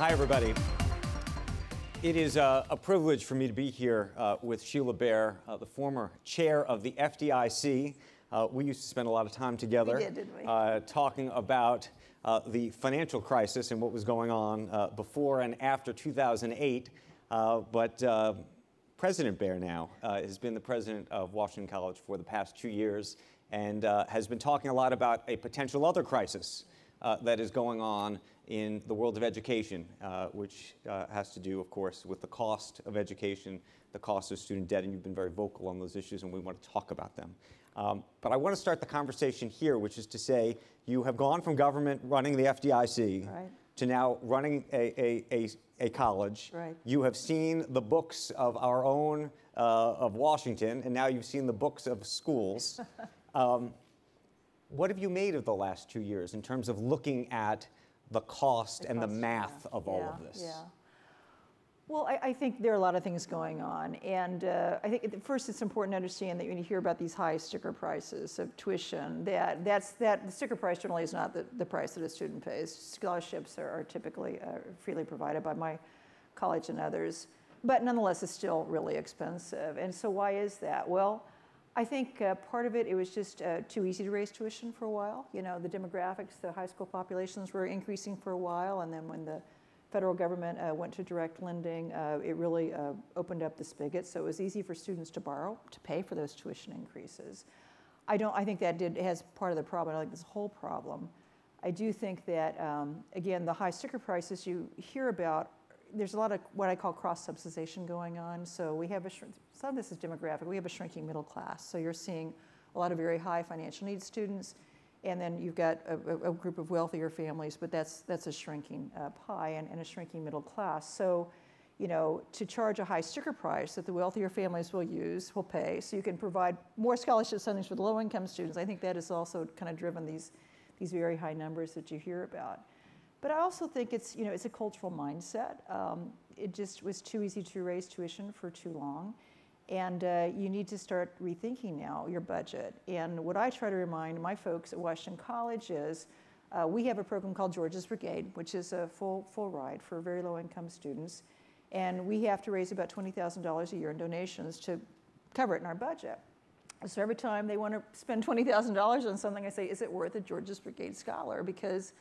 Hi, everybody. It is uh, a privilege for me to be here uh, with Sheila Bair, uh, the former chair of the FDIC. Uh, we used to spend a lot of time together We did, didn't we? uh, talking about uh, the financial crisis and what was going on uh, before and after 2008. Uh, but uh, President Bair now uh, has been the president of Washington College for the past two years and uh, has been talking a lot about a potential other crisis uh, that is going on in the world of education, uh, which uh, has to do, of course, with the cost of education, the cost of student debt, and you've been very vocal on those issues, and we want to talk about them. Um, but I want to start the conversation here, which is to say you have gone from government running the FDIC Right. to now running a, a, a, a college. Right. You have seen the books of our own, uh, of Washington, and now you've seen the books of schools. um, what have you made of the last two years in terms of looking at the cost and the math yeah, of all yeah, of this? Yeah. Well, I, I think there are a lot of things going on. And uh, I think first it's important to understand that when you hear about these high sticker prices of tuition, that that's, that the sticker price generally is not the, the price that a student pays. Scholarships are, are typically uh, freely provided by my college and others. But nonetheless, it's still really expensive. And so why is that? Well, I think uh, part of it, it was just uh, too easy to raise tuition for a while. You know, the demographics, the high school populations were increasing for a while, and then when the federal government uh, went to direct lending, uh, it really uh, opened up the spigot. So it was easy for students to borrow to pay for those tuition increases. I don't. I think that did has part of the problem. I like this whole problem. I do think that um, again, the high sticker prices you hear about. There's a lot of what I call cross subsidization going on. So we have a some of this is demographic. We have a shrinking middle class. So you're seeing a lot of very high financial needs students, and then you've got a, a- a group of wealthier families. But that's that's a shrinking uh, pie and, and a shrinking middle class. So you know, to charge a high sticker price that the wealthier families will use, will pay, so you can provide more scholarship funding for the low-income students. I think that has also kind of driven these, these very high numbers that you hear about. But I also think it's, you know, it's a cultural mindset. Um, it just was too easy to raise tuition for too long. And uh, you need to start rethinking now your budget. And what I try to remind my folks at Washington College is uh, we have a program called George's Brigade, which is a full, full ride for very low income students. And we have to raise about $20,000 a year in donations to cover it in our budget. So every time they want to spend $20,000 on something, I say, is it worth a George's Brigade Scholar? Because,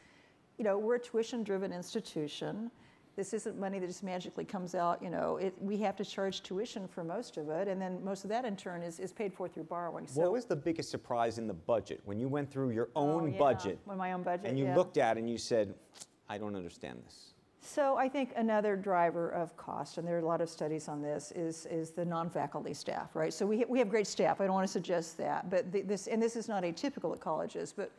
you know, we're a tuition-driven institution. This isn't money that just magically comes out, you know, it, we have to charge tuition for most of it, and then most of that in turn is, is paid for through borrowing. So, What was the biggest surprise in the budget when you went through your Oh, own yeah, budget when my own budget, and you yeah. looked at it and you said, I don't understand this? So I think another driver of cost, and there are a lot of studies on this, is, is the non-faculty staff, right? So we, ha- we have great staff. I don't want to suggest that, but the, this and this is not atypical at colleges, but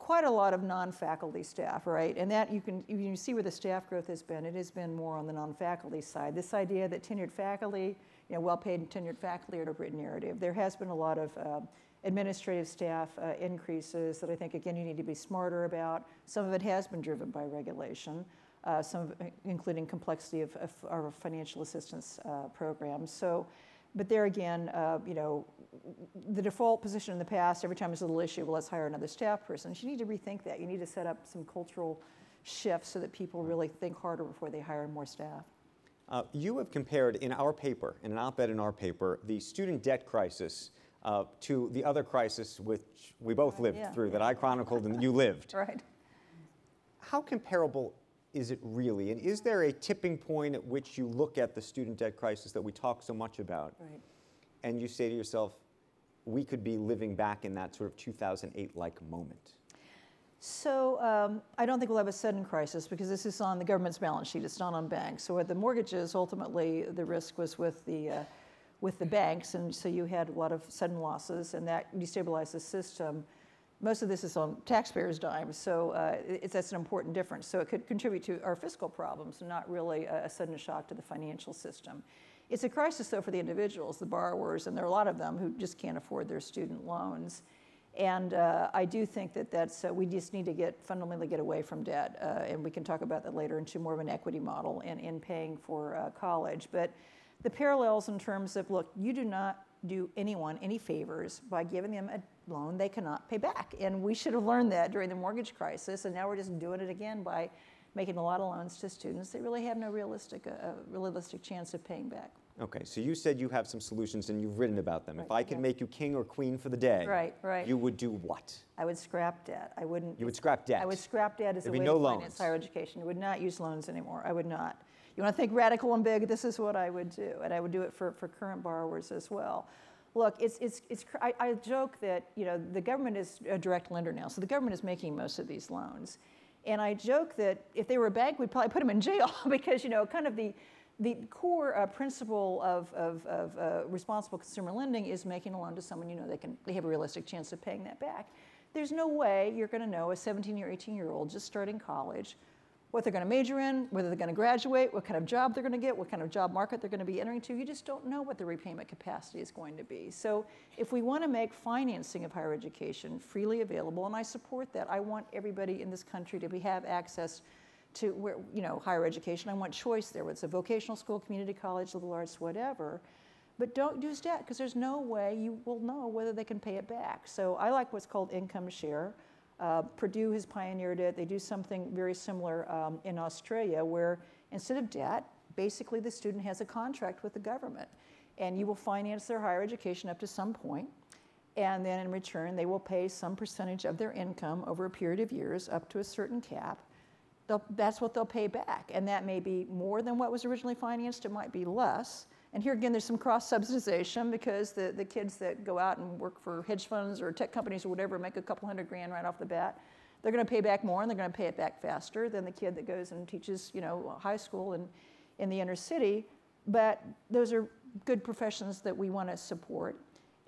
quite a lot of non-faculty staff, right? And that you can you see where the staff growth has been. It has been more on the non-faculty side. This idea that tenured faculty, you know, well-paid tenured faculty are a great narrative. There has been a lot of uh, administrative staff uh, increases that I think again you need to be smarter about. Some of it has been driven by regulation uh, some including complexity of, of our financial assistance uh, programs. So, but there again, uh, you know, the default position in the past, every time there's a little issue, well, let's hire another staff person. You need to rethink that. You need to set up some cultural shifts so that people really think harder before they hire more staff. Uh, you have compared in our paper, in an op-ed in our paper, the student debt crisis uh, to the other crisis which we both lived yeah, through, that I chronicled and you lived. Right. How comparable is it really? And is there a tipping point at which you look at the student debt crisis that we talk so much about Right. and you say to yourself, we could be living back in that sort of 2008 like moment? So um, I don't think we'll have a sudden crisis because this is on the government's balance sheet. It's not on banks. So with the mortgages, ultimately the risk was with the uh, with the banks, and so you had a lot of sudden losses, and that destabilized the system. Most of this is on taxpayers' dime, so uh, that's an important difference. So it could contribute to our fiscal problems, not really a, a sudden shock to the financial system. It's a crisis, though, for the individuals, the borrowers, and there are a lot of them who just can't afford their student loans. And uh, I do think that that's, uh, we just need to get, fundamentally get away from debt. Uh, and we can talk about that later into more of an equity model in, in paying for uh, college. But the parallels in terms of, look, you do not do anyone any favors by giving them a loan they cannot pay back. And we should have learned that during the mortgage crisis. And now we're just doing it again by making a lot of loans to students that really have no realistic, uh, uh, realistic chance of paying back. Okay, so you said you have some solutions and you've written about them. If I could yeah. make you king or queen for the day, Right, right. you would do what? I would scrap debt. I wouldn't. You would scrap debt. I would scrap debt as There'd a way no to finance higher education. I would not use loans anymore. I would not. You want to think radical and big? This is what I would do, and I would do it for, for current borrowers as well. Look, it's, it's, it's, I, I joke that you know the government is a direct lender now, so the government is making most of these loans. And I joke that if they were a bank, we'd probably put them in jail because you know kind of the the core uh, principle of, of, of uh, responsible consumer lending is making a loan to someone you know they can they have a realistic chance of paying that back. There's no way you're going to know a 17 or 18 year old just starting college what they're going to major in, whether they're going to graduate, what kind of job they're going to get, what kind of job market they're going to be entering to. You just don't know what the repayment capacity is going to be. So, if we want to make financing of higher education freely available, and I support that, I want everybody in this country to be, have access to where, you know, higher education. I want choice there, whether it's a vocational school, community college, liberal arts, whatever. But don't use debt because there's no way you will know whether they can pay it back. So I like what's called income share. Uh, Purdue has pioneered it. They do something very similar um, in Australia where instead of debt, basically the student has a contract with the government and you will finance their higher education up to some point, And then in return, they will pay some percentage of their income over a period of years up to a certain cap. That's what they'll pay back. And that may be more than what was originally financed, it might be less. And here again, there's some cross subsidization because the, the kids that go out and work for hedge funds or tech companies or whatever make a couple hundred grand right off the bat. They're going to pay back more and they're going to pay it back faster than the kid that goes and teaches, you know, high school in, in the inner city. But those are good professions that we want to support.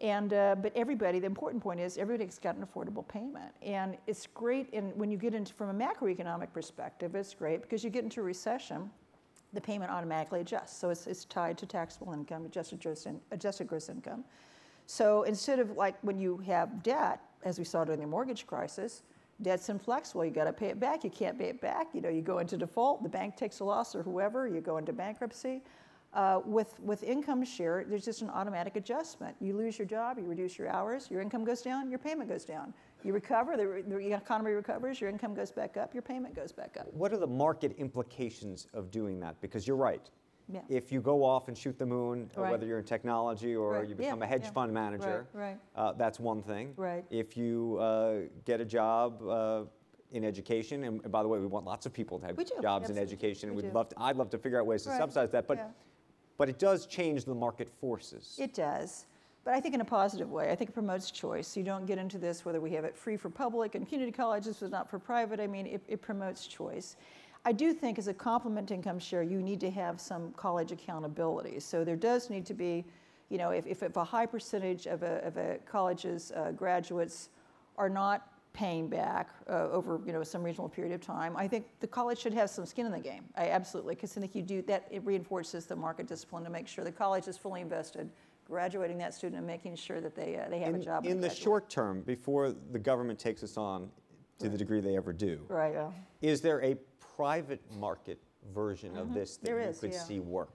And, uh, but everybody, the important point is everybody's got an affordable payment. And it's great in, when you get into, from a macroeconomic perspective, it's great because you get into recession, the payment automatically adjusts. So it's, it's tied to taxable income, adjusted gross, in, adjusted gross income. So instead of like when you have debt, as we saw during the mortgage crisis, debt's inflexible. You got to pay it back. You can't pay it back. You know, you go into default. The bank takes a loss, or whoever. You go into bankruptcy. Uh, with with income share, there's just an automatic adjustment. You lose your job, you reduce your hours, your income goes down, your payment goes down. You recover, the, the economy recovers, your income goes back up, your payment goes back up. What are the market implications of doing that? Because you're right. Yeah. If you go off and shoot the moon, uh, Right. whether you're in technology or Right. you Yeah, become a hedge yeah. fund manager, Right. Uh, that's one thing. Right. If you uh, get a job uh, in education, and, by the way, we want lots of people to have jobs in education, and We we'd do. love to, I'd love to figure out ways to subsidize that, but, yeah. But it does change the market forces. It does, but I think in a positive way. I think it promotes choice. You don't get into this whether we have it free for public and community colleges, but not for private. I mean, it, it promotes choice. I do think as a complement income share, you need to have some college accountability. So there does need to be, you know, if, if, if a high percentage of a, of a college's uh, graduates are not paying back uh, over you know some reasonable period of time. I think the college should have some skin in the game. I absolutely because I think you do that it reinforces the market discipline to make sure the college is fully invested, graduating that student and making sure that they uh, they have in, a job. in the short term, before the government takes us on to the degree they ever do, right. Yeah. is there a private market version of this that Mm-hmm. There you is, could yeah. see work?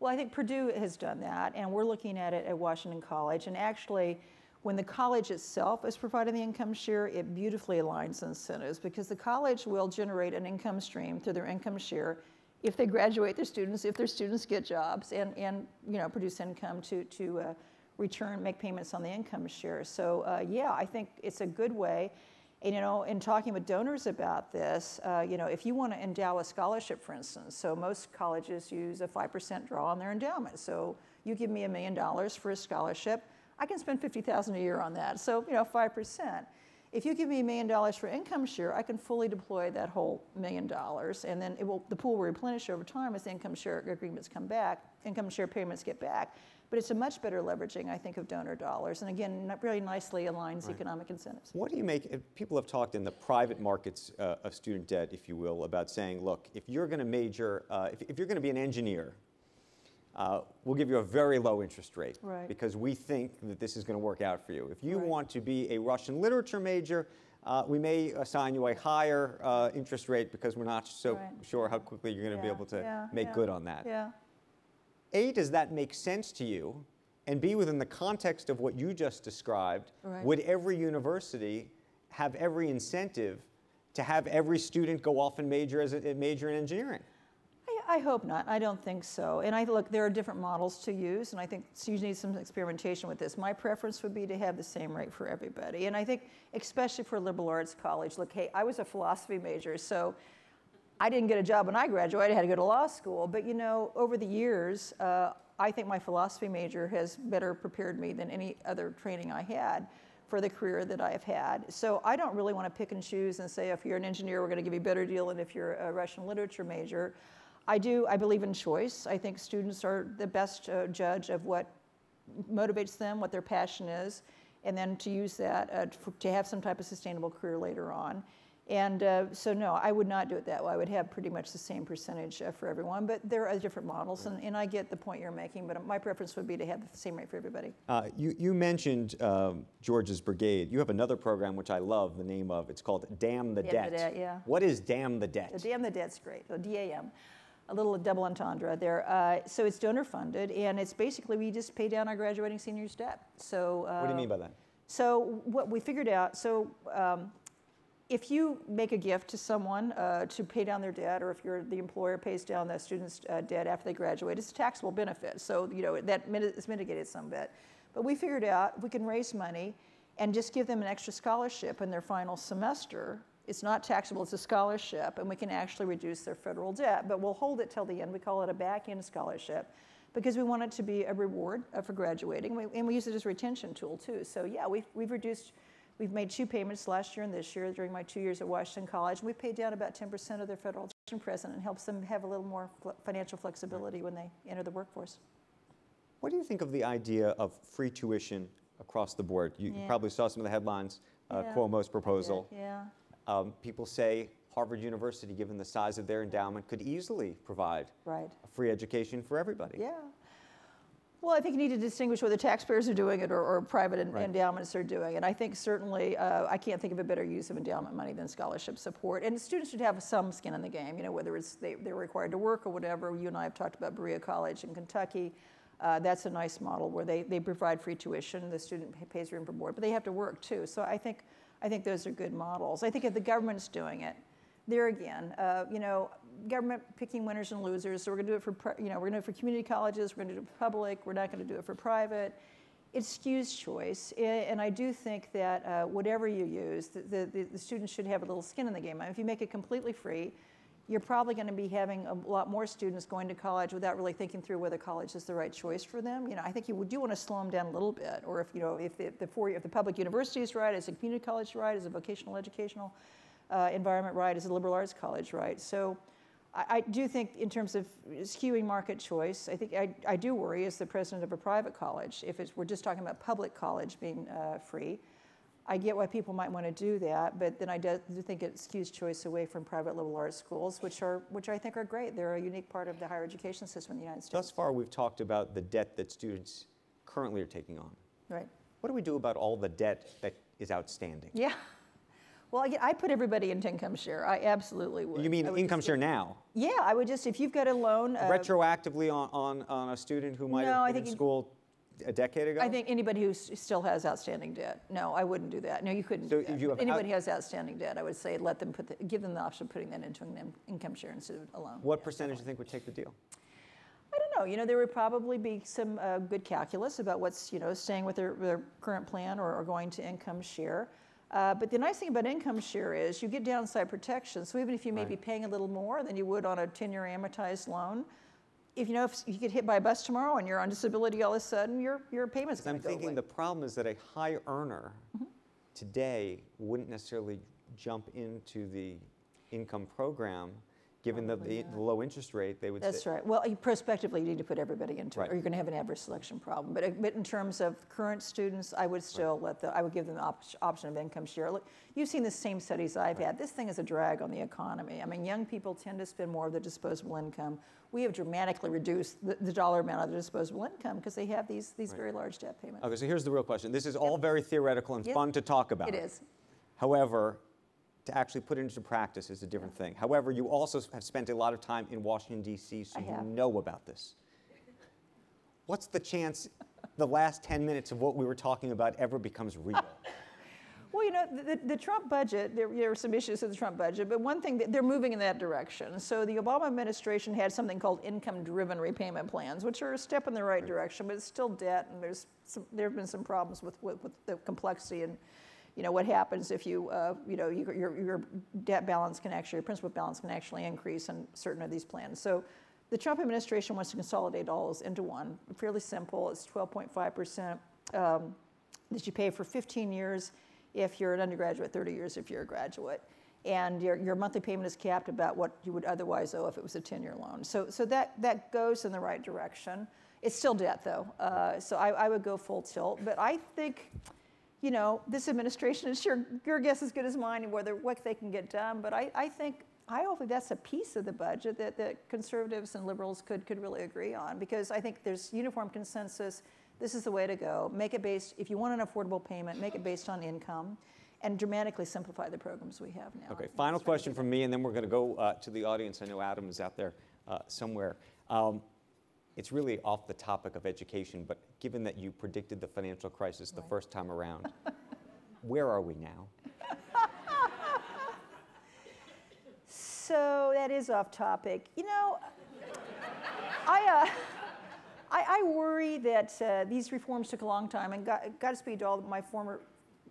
Well, I think Purdue has done that, and we're looking at it at Washington College. And actually, when the college itself is providing the income share, it beautifully aligns incentives because the college will generate an income stream through their income share if they graduate their students, if their students get jobs, and, and you know produce income to to uh, return, make payments on the income share. So uh, yeah, I think it's a good way. And you know, in talking with donors about this, uh, you know, if you want to endow a scholarship, for instance, so most colleges use a 5% draw on their endowment. So you give me a million dollars for a scholarship, I can spend 50,000 a year on that. So, you know, 5%. If you give me a million dollars for income share, I can fully deploy that whole million dollars, and then it will, the pool will replenish over time as the income share agreements come back, income share payments get back. But it's a much better leveraging, I think, of donor dollars, and again, not- really nicely aligns economic incentives. What do you make? People have talked in the private markets uh, of student debt, if you will, about saying, look, if you're going to major, uh, if, if you're going to be an engineer, uh, we'll give you a very low interest rate Right. because we think that this is going to work out for you. If you Right. want to be a Russian literature major, uh, we may assign you a higher uh, interest rate because we're not so Right. sure how quickly you're going to be able to yeah, make yeah, good on that. Yeah. A, does that make sense to you? And B, within the context of what you just described, would every university have every incentive to have every student go off and major as a, major in engineering? I, I hope not. I don't think so. And I look, there are different models to use, and I think you need some experimentation with this. My preference would be to have the same rate for everybody. And I think, especially for liberal arts college, look, hey, I was a philosophy major, so I didn't get a job when I graduated. I had to go to law school. But you know, over the years, uh, I think my philosophy major has better prepared me than any other training I had for the career that I've had. So I don't really want to pick and choose and say if you're an engineer, we're going to give you a better deal than if you're a Russian literature major. I do, I believe in choice. I think students are the best uh, judge of what motivates them, what their passion is, and then to use that uh, to have some type of sustainable career later on. And uh, so, no, I would not do it that way. I would have pretty much the same percentage uh, for everyone, but there are different models, and, and, I get the point you're making, but my preference would be to have the same rate for everybody. Uh, you, you, mentioned um, George's Brigade. You have another program which I love the name of. It's called Dam the Dam Debt. The Debt yeah. What is Dam the Debt? Dam the Debt's great, so DAM. A little double entendre there. Uh, so it's donor funded, and it's basically we just pay down our graduating seniors' debt. So what do you mean by that? Uh, so what we figured out, so um, if you make a gift to someone uh, to pay down their debt, or if you're the employer pays down the student's uh, debt after they graduate, it's a taxable benefit. So you know that is mitigated some bit. But we figured out we can raise money and just give them an extra scholarship in their final semester. It's not taxable; it's a scholarship, and we can actually reduce their federal debt. But we'll hold it till the end. We call it a back-end scholarship because we want it to be a reward uh, for graduating, and we use it as a retention tool too. So yeah, we've we've reduced We've made two payments last year and this year during my two years at Washington College. And we paid down about 10% of their federal tuition present and helps them have a little more financial flexibility when they enter the workforce. What do you think of the idea of free tuition across the board? You, yeah. probably saw some of the headlines, uh, yeah, Cuomo's proposal. Yeah. Um, people say Harvard University, given the size of their endowment, could easily provide right. a free education for everybody. Yeah. Well, I think you need to distinguish whether taxpayers are doing it or, or private right. endowments are doing it. And I think certainly uh, I can't think of a better use of endowment money than scholarship support. And students should have some skin in the game, you know, whether it's they, they're required to work or whatever. You and I have talked about Berea College in Kentucky. Uh, that's a nice model where they, they provide free tuition, the student pays room for board, but they have to work too. So I think, I think those are good models. I think if the government's doing it, there again, uh, you know, government picking winners and losers. So we're going to do it for, you know, we're going to do it for community colleges. We're going to do it for public. We're not going to do it for private. It skews choice, and I do think that uh, whatever you use, the, the, the, students should have a little skin in the game. If you make it completely free, you're probably going to be having a lot more students going to college without really thinking through whether college is the right choice for them. You know, I think you do want to slow them down a little bit, or if you know, if the, the four, if the public university is right, is a community college right, is a vocational educational uh, environment right, is a liberal arts college right. So I, I, do think, in terms of skewing market choice, I think I, I do worry as the president of a private college, if we're just talking about public college being uh, free. I get why people might want to do that, but then I do, think it skews choice away from private liberal arts schools, which are which I think are great. They're a unique part of the higher education system in the United States. Thus far, we've talked about the debt that students currently are taking on. Right. What do we do about all the debt that is outstanding? Yeah. Well, I I put everybody into income share. I absolutely would. You mean income share now? Yeah, I would just, if you've got a loan. Uh, Retroactively on, on, on a student who might no, have been in school a decade ago? I think anybody who still has outstanding debt. No, I wouldn't do that. No, you couldn't so do that. anybody who has outstanding debt, I would say let them put the, give them the option of putting that into an income share instead of a loan. What yeah, percentage do you think would take the deal? I don't know. You know, there would probably be some uh, good calculus about what's, you know, staying with their, their current plan or, or going to income share. Uh, but the nice thing about income share is you get downside protection. So even if you may right. be paying a little more than you would on a 10-year amortized loan, if you know if you get hit by a bus tomorrow and you're on disability all of a sudden, your, your payment's going I'm thinking away. the problem is that a high earner mm-hmm. today wouldn't necessarily jump into the income program given the, the, the, low interest rate, they would That's say. right. Well, prospectively, you need to put everybody into right. it, or you're going to have an adverse selection problem. But, uh, but in terms of current students, I would still right. let the, I would give them the op- option of income share. Look, you've seen the same studies I've right. had. This thing is a drag on the economy. I mean, young people tend to spend more of their disposable income. We have dramatically reduced the, the dollar amount of their disposable income because they have these, these very large debt payments. Okay, so here's the real question. This is all very theoretical and yep. fun to talk about. It is. However, to actually put it into practice is a different thing. However, you also have spent a lot of time in Washington, D.C., so you know about this. What's the chance the last 10 minutes of what we were talking about ever becomes real? Well, you know, the, the Trump budget, there, there were some issues with the Trump budget, but one thing, that they're moving in that direction. So the Obama administration had something called income-driven repayment plans, which are a step in the right direction, but it's still debt, and there's some, there have been some problems with, with, with the complexity and, you know, what happens if you, uh, you know, you, your, your debt balance can actually, your principal balance can actually increase in certain of these plans. So the Trump administration wants to consolidate all those into one. Fairly simple. It's 12.5% um, that you pay for 15 years if you're an undergraduate, 30 years if you're a graduate. And your, your monthly payment is capped about what you would otherwise owe if it was a 10 year loan. So, so that, that goes in the right direction. It's still debt though. Uh, so I, I would go full tilt. But I think, you know, this administration is sure your guess as good as mine and whether what they can get done. But I, I think I hope that's a piece of the budget that, that conservatives and liberals could, could really agree on because I think there's uniform consensus. This is the way to go. Make it based, if you want an affordable payment, make it based on income and dramatically simplify the programs we have now. Okay, final question from me, and then we're going to go uh, to the audience. I know Adam is out there uh, somewhere. Um, it's really off the topic of education, but given that you predicted the financial crisis the right. first time around, where are we now? so that is off topic. You know, I, uh, I, I, worry that uh, these reforms took a long time, and got, Godspeed to all my former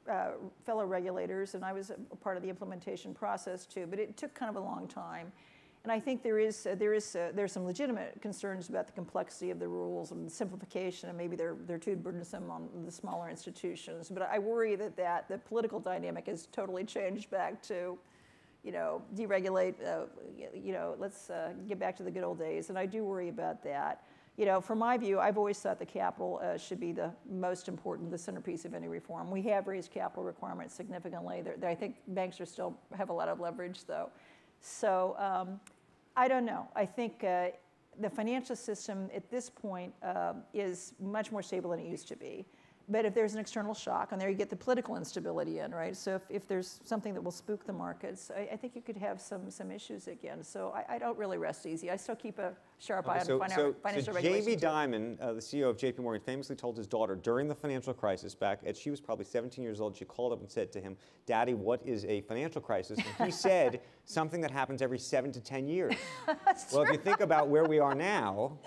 uh, fellow regulators, and I was a part of the implementation process too, but it took kind of a long time. And I think there is, uh, there is uh, there's some legitimate concerns about the complexity of the rules and simplification, and maybe they're, they're too burdensome on the smaller institutions. But I worry that, that the political dynamic has totally changed back to you know, deregulate, uh, you know, let's uh, get back to the good old days. And I do worry about that. You know, from my view, I've always thought the capital uh, should be the most important, the centerpiece of any reform. We have raised capital requirements significantly. They're, they're, I think banks are still have a lot of leverage, though. So um, I don't know. I think uh, the financial system at this point uh, is much more stable than it used to be. But if there's an external shock, and there you get the political instability in, right? So if, if there's something that will spook the markets, I, I think you could have some, some issues again. So I, I, don't really rest easy. I still keep a sharp okay, eye so, on so, financial so regulation. Jamie Dimon, uh, the CEO of JP Morgan, famously told his daughter during the financial crisis back, at she was probably 17 years old, she called up and said to him, Daddy, what is a financial crisis? And he said, something that happens every seven to 10 years. well, true. if you think about where we are now,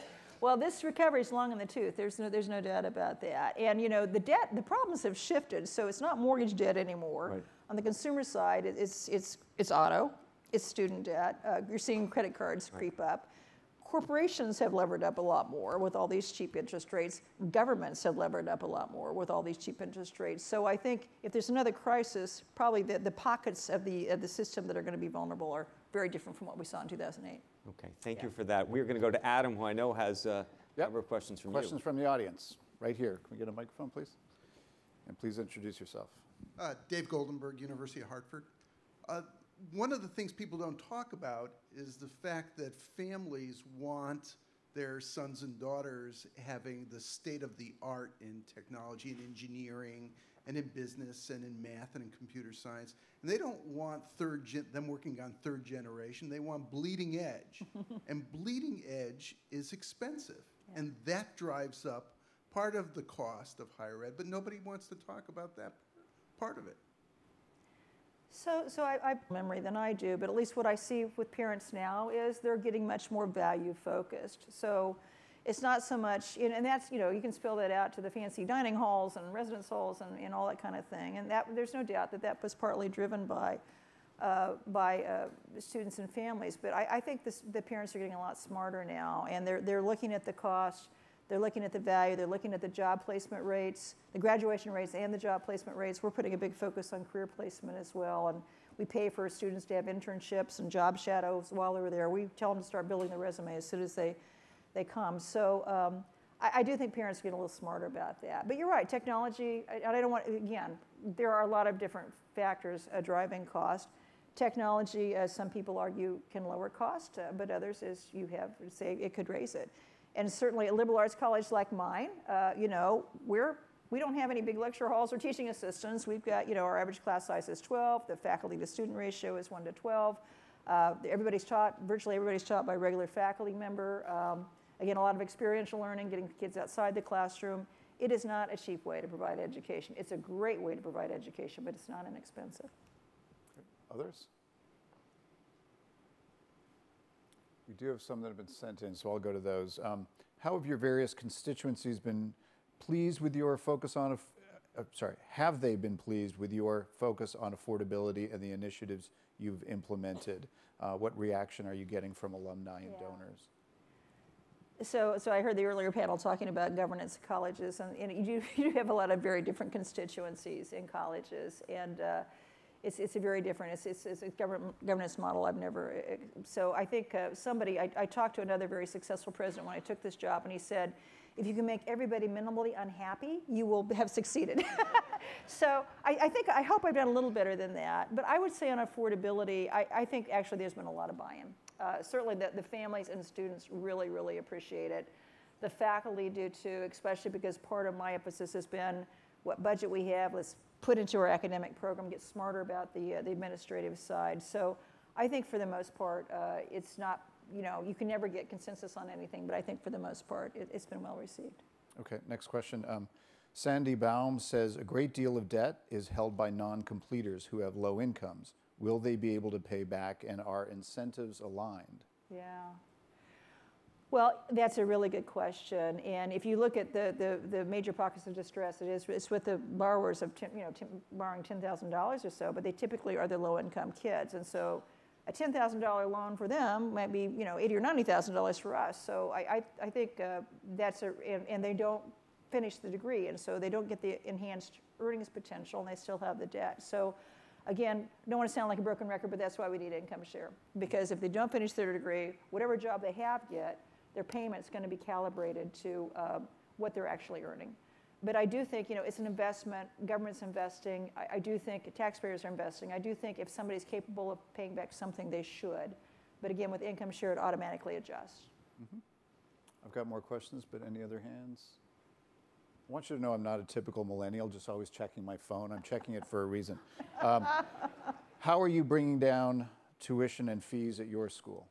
well, this recovery is long in the tooth. There's no, there's no doubt about that. And you know, the debt, the problems have shifted. So it's not mortgage debt anymore. Right. On the consumer side, it's, it's, it's auto, it's student debt. Uh, you're seeing credit cards right. creep up. Corporations have levered up a lot more with all these cheap interest rates. Governments have levered up a lot more with all these cheap interest rates. So I think if there's another crisis, probably the, the pockets of the, of the system that are going to be vulnerable are very different from what we saw in 2008. Okay, thank yeah. you for that. We're going to go to Adam, who I know has uh, yep. a number of questions from questions you. from the audience, right here. Can we get a microphone, please? And please introduce yourself. Uh, Dave Goldenberg, University of Hartford. Uh, one of the things people don't talk about is the fact that families want their sons and daughters having the state of the art in technology and engineering and in business and in math and in computer science. And they don't want third gen- them working on third generation. They want bleeding edge. and bleeding edge is expensive. Yeah. And that drives up part of the cost of higher ed, but nobody wants to talk about that part of it. So, so I, I memory than I do, but at least what I see with parents now is they're getting much more value focused. So it's not so much, and that's, you know, you can spill that out to the fancy dining halls and residence halls and, and all that kind of thing. And that, there's no doubt that that was partly driven by, uh, by uh, students and families. But I, I think this, the parents are getting a lot smarter now, and they're, they're looking at the cost, they're looking at the value, they're looking at the job placement rates, the graduation rates and the job placement rates. We're putting a big focus on career placement as well. And we pay for students to have internships and job shadows while they're there. We tell them to start building their resume as soon as they they come. So um, I, I, do think parents get a little smarter about that. But you're right, technology, and I, I don't want, again, there are a lot of different factors uh, driving cost. Technology, as some people argue, can lower cost, uh, but others, as you have say, it could raise it. And certainly a liberal arts college like mine, uh, you know, we're we don't have any big lecture halls or teaching assistants. We've got, you know, our average class size is 12. The faculty to student ratio is 1 to 12. Uh, everybody's taught, virtually everybody's taught by regular faculty member. Um, Again, a lot of experiential learning, getting kids outside the classroom. It is not a cheap way to provide education. It's a great way to provide education, but it's not inexpensive. Others? We do have some that have been sent in, so I'll go to those. Um, How have your various constituencies been pleased with your focus on, uh, sorry, have they been pleased with your focus on affordability and the initiatives you've implemented? Uh, What reaction are you getting from alumni and Yeah. donors? So, so I heard the earlier panel talking about governance colleges, and, and you, you have a lot of very different constituencies in colleges, and uh, it's, it's a very different, it's, it's, it's a government, governance model I've never, so I think uh, somebody, I, I talked to another very successful president when I took this job, and he said, if you can make everybody minimally unhappy, you will have succeeded. so I, I think, I hope I've done a little better than that, but I would say on affordability, I, I think actually there's been a lot of buy-in. Uh, certainly the, the families and students really, really appreciate it. The faculty do too, especially because part of my emphasis has been what budget we have, let's put into our academic program, get smarter about the, uh, the administrative side. So I think for the most part, uh, it's not, you know, you can never get consensus on anything, but I think for the most part, it, it's been well received. Okay, next question. Um, Sandy Baum says, "A great deal of debt is held by non-completers who have low incomes. Will they be able to pay back, and are incentives aligned?" Yeah. Well, that's a really good question. And if you look at the, the, the major pockets of distress, it is it's with the borrowers of 10, you know 10, borrowing ten thousand dollars or so, but they typically are the low-income kids, and so a ten thousand dollar loan for them might be you know eighty or ninety thousand dollars for us. So I I, I think uh, that's a and, and they don't finish the degree, and so they don't get the enhanced earnings potential, and they still have the debt. So again, don't want to sound like a broken record, but that's why we need income share. Because if they don't finish their degree, whatever job they have get, their payment's going to be calibrated to uh, what they're actually earning. But I do think, you know, it's an investment, government's investing, I, I do think taxpayers are investing. I do think if somebody's capable of paying back something, they should. But again, with income share, it automatically adjusts. I've got more questions, but any other hands? I want you to know I'm not a typical millennial, just always checking my phone. I'm checking it for a reason. Um, how are you bringing down tuition and fees at your school?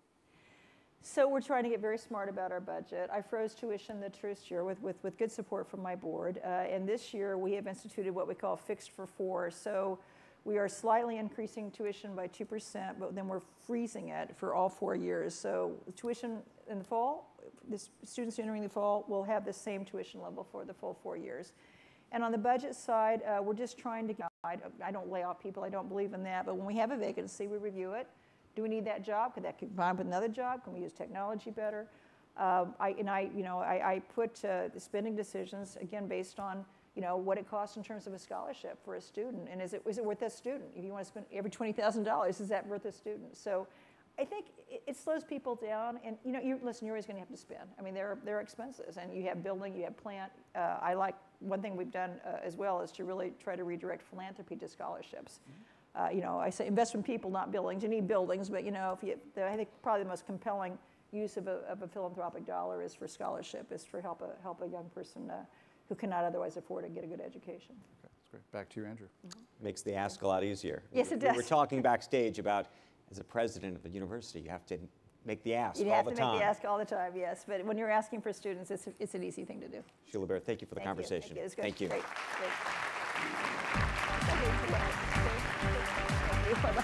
So we're trying to get very smart about our budget. I froze tuition the first year with, with, with good support from my board. Uh, and this year we have instituted what we call fixed for four. So we are slightly increasing tuition by 2%, but then we're freezing it for all four years. So tuition in the fall, the students entering the fall will have the same tuition level for the full four years. And on the budget side, uh, we're just trying to, don't, I don't lay off people, I don't believe in that, but when we have a vacancy, we review it. Do we need that job? Could that combine with another job? Can we use technology better? Um, I, and I, you know, I, I put uh, the spending decisions, again, based on, you know, what it costs in terms of a scholarship for a student. And is it, is it worth that student? If you want to spend every $20,000, is that worth a student? So I think it, it slows people down. And, you know, you, listen, you're always going to have to spend. I mean, there are, there are expenses. And you have building, you have plant. Uh, I like, one thing we've done uh, as well is to really try to redirect philanthropy to scholarships. Uh, you know, I say invest in people, not buildings. You need buildings, but you know, if you, the, I think probably the most compelling use of a, of a philanthropic dollar is for scholarship, is for help a help a young person uh, who cannot otherwise afford to get a good education. Okay, that's great. Back to you, Andrew. Mm-hmm. Makes the ask a lot easier. Yes, it does. We were talking backstage about, as a president of a university, you have to make the ask You all have to make the ask all the time, yes. But when you're asking for students, it's, it's an easy thing to do. Sheila Bair, thank you for the Thank you. conversation. Thank you. It was good. Thank you. Great. Great. Bye-bye.